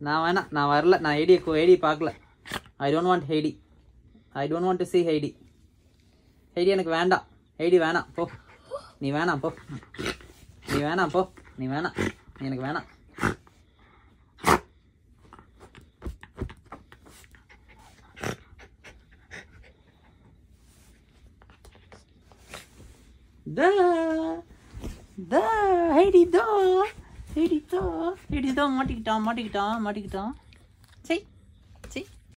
நான் வேணாம் நான் வரல. நான் ஹெய்டி ஹெய்டி பார்க்கல. I don't want Heidi I don't want to see Heidi Heidi எனக்கு வேண்டாம். ஹெய்டி வேணாம். போ. நீ வேணாம் போ. நீ வேணாம் போ. நீ வேணாம். நீ எனக்கு வேணாம். Da, da, Heidi, தோ. ஹெய்டி மாட்டிக்கிட்டான் மாட்டிக்கிட்டான் மாட்டிக்கிட்டான். சரி.